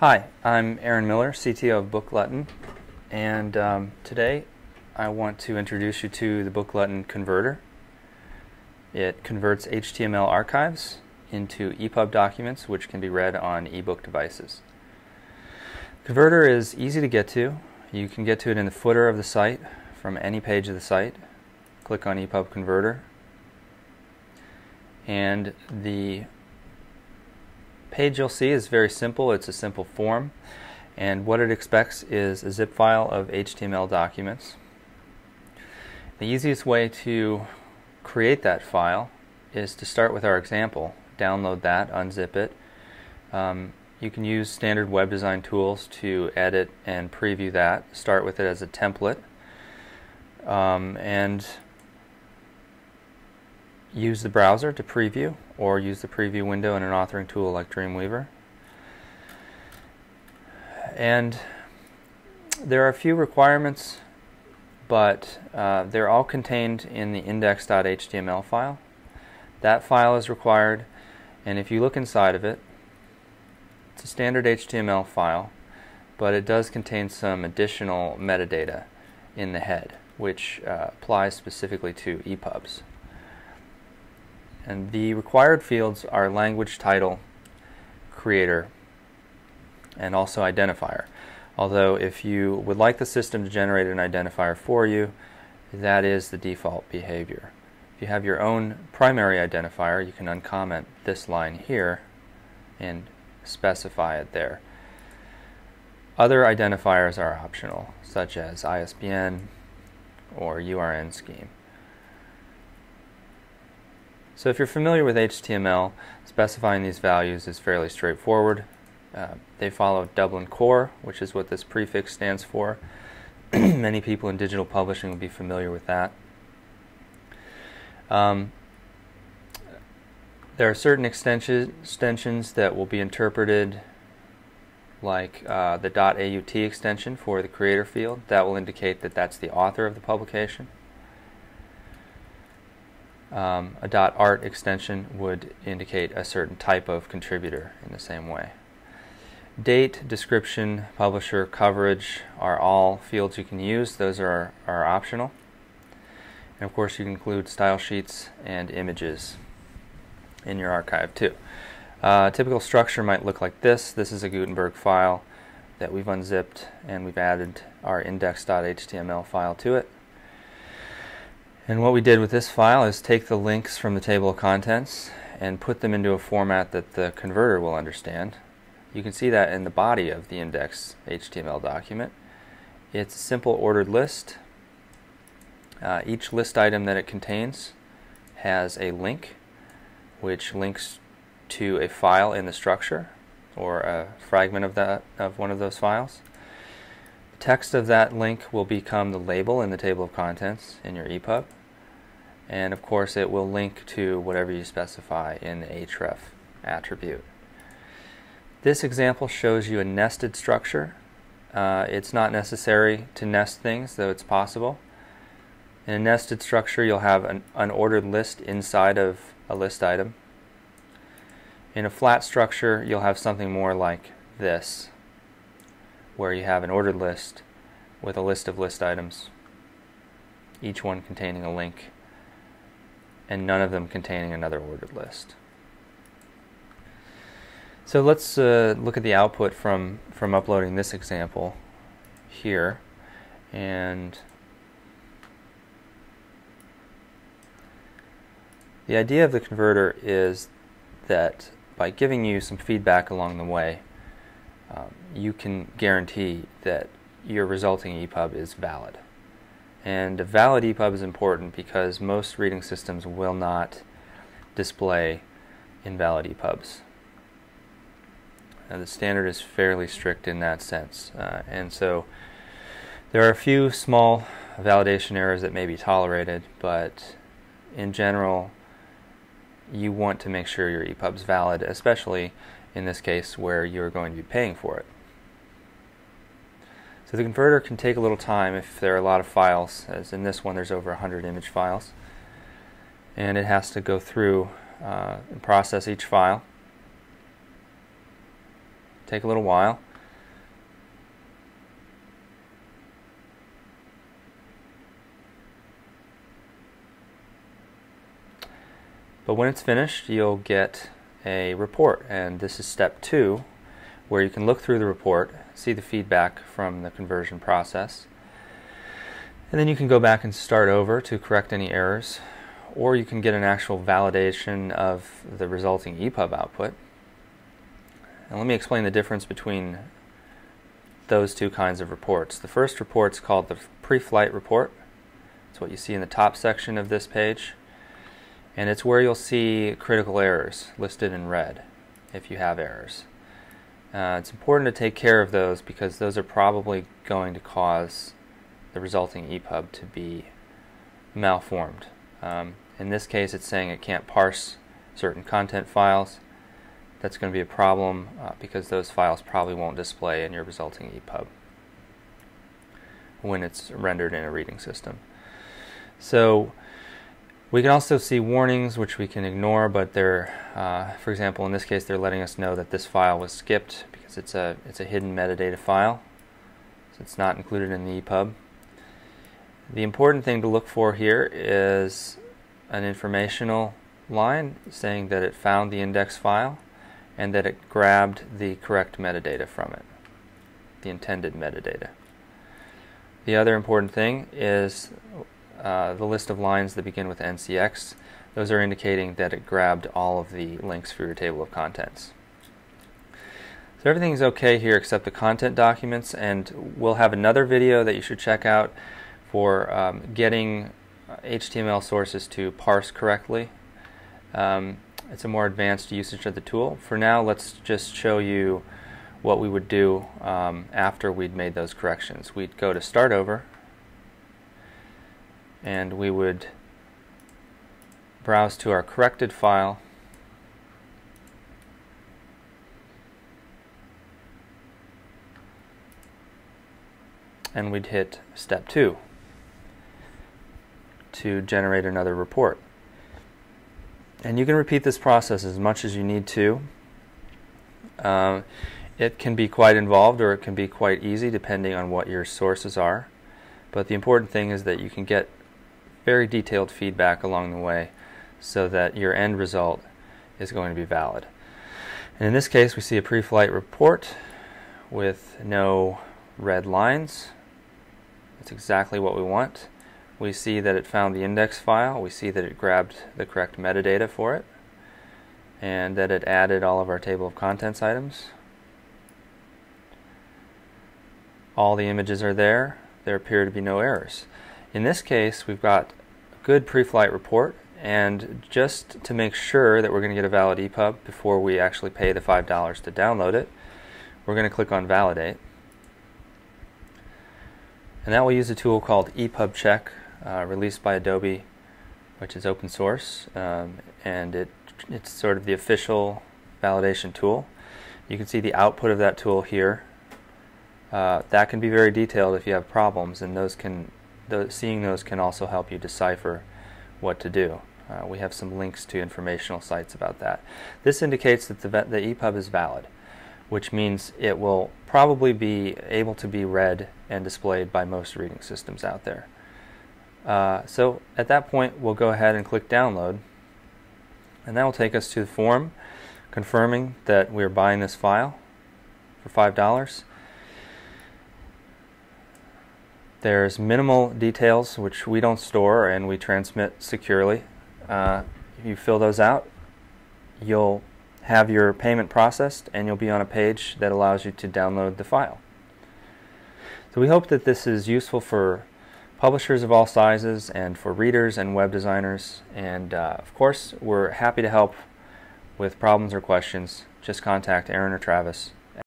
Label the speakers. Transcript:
Speaker 1: Hi, I'm Aaron Miller, CTO of Bookglutton, and um, today I want to introduce you to the Bookglutton Converter. It converts HTML archives into EPUB documents which can be read on ebook devices. Converter is easy to get to. You can get to it in the footer of the site from any page of the site. Click on EPUB Converter and the page you'll see is very simple. It's a simple form. And what it expects is a zip file of HTML documents. The easiest way to create that file is to start with our example. Download that, unzip it. Um, you can use standard web design tools to edit and preview that. Start with it as a template. Um, and use the browser to preview or use the preview window in an authoring tool like Dreamweaver. And there are a few requirements, but uh, they're all contained in the index.html file. That file is required, and if you look inside of it, it's a standard HTML file, but it does contain some additional metadata in the head, which uh, applies specifically to EPUBs. And the required fields are language title, creator, and also identifier. Although if you would like the system to generate an identifier for you, that is the default behavior. If you have your own primary identifier, you can uncomment this line here and specify it there. Other identifiers are optional, such as ISBN or URN scheme. So if you're familiar with HTML, specifying these values is fairly straightforward. Uh, they follow Dublin Core, which is what this prefix stands for. Many people in digital publishing will be familiar with that. Um, there are certain extension, extensions that will be interpreted like uh, the .aut extension for the creator field. That will indicate that that's the author of the publication. Um, a .art extension would indicate a certain type of contributor in the same way. Date, description, publisher, coverage are all fields you can use. Those are, are optional. And of course you can include style sheets and images in your archive too. Uh, typical structure might look like this. This is a Gutenberg file that we've unzipped and we've added our index.html file to it. And what we did with this file is take the links from the table of contents and put them into a format that the converter will understand. You can see that in the body of the index HTML document. It's a simple ordered list. Uh, each list item that it contains has a link which links to a file in the structure or a fragment of that of one of those files. Text of that link will become the label in the table of contents in your EPUB and of course it will link to whatever you specify in the href attribute. This example shows you a nested structure. Uh, it's not necessary to nest things, though it's possible. In a nested structure, you'll have an unordered list inside of a list item. In a flat structure, you'll have something more like this, where you have an ordered list with a list of list items, each one containing a link and none of them containing another ordered list. So let's uh, look at the output from, from uploading this example here. And the idea of the converter is that by giving you some feedback along the way, um, you can guarantee that your resulting EPUB is valid. And a valid EPUB is important because most reading systems will not display invalid EPUBs. Now, the standard is fairly strict in that sense. Uh, and so there are a few small validation errors that may be tolerated, but in general, you want to make sure your EPUB is valid, especially in this case where you're going to be paying for it. So the converter can take a little time if there are a lot of files, as in this one there's over 100 image files, and it has to go through uh, and process each file. Take a little while. But when it's finished, you'll get a report, and this is step two, where you can look through the report, see the feedback from the conversion process, and then you can go back and start over to correct any errors, or you can get an actual validation of the resulting EPUB output. And let me explain the difference between those two kinds of reports. The first report is called the pre-flight report. It's what you see in the top section of this page. And it's where you'll see critical errors listed in red if you have errors. Uh, it's important to take care of those because those are probably going to cause the resulting EPUB to be malformed. Um, in this case, it's saying it can't parse certain content files. That's going to be a problem uh, because those files probably won't display in your resulting EPUB when it's rendered in a reading system. So we can also see warnings which we can ignore, but they're, uh, for example, in this case, they're letting us know that this file was skipped because it's a it's a hidden metadata file, so it's not included in the EPUB. The important thing to look for here is an informational line saying that it found the index file and that it grabbed the correct metadata from it, the intended metadata. The other important thing is uh, the list of lines that begin with NCX. Those are indicating that it grabbed all of the links for your table of contents. So everything's okay here except the content documents and we'll have another video that you should check out for um, getting HTML sources to parse correctly. Um, it's a more advanced usage of the tool. For now, let's just show you what we would do um, after we'd made those corrections. We'd go to Start Over, and we would browse to our corrected file, and we'd hit Step 2 to generate another report. And you can repeat this process as much as you need to. Uh, it can be quite involved or it can be quite easy depending on what your sources are. But the important thing is that you can get very detailed feedback along the way so that your end result is going to be valid. And in this case, we see a pre-flight report with no red lines. That's exactly what we want. We see that it found the index file. We see that it grabbed the correct metadata for it and that it added all of our table of contents items. All the images are there. There appear to be no errors. In this case, we've got a good pre-flight report and just to make sure that we're going to get a valid EPUB before we actually pay the $5 to download it, we're going to click on Validate. And that will use a tool called EPUB Check uh, released by Adobe, which is open source, um, and it it's sort of the official validation tool. You can see the output of that tool here. Uh, that can be very detailed if you have problems, and those can those, seeing those can also help you decipher what to do. Uh, we have some links to informational sites about that. This indicates that the, the EPUB is valid, which means it will probably be able to be read and displayed by most reading systems out there. Uh, so at that point, we'll go ahead and click download. And that will take us to the form confirming that we're buying this file for $5. There's minimal details which we don't store and we transmit securely. Uh, if you fill those out, you'll have your payment processed and you'll be on a page that allows you to download the file. So we hope that this is useful for publishers of all sizes and for readers and web designers. And uh, of course, we're happy to help with problems or questions. Just contact Aaron or Travis.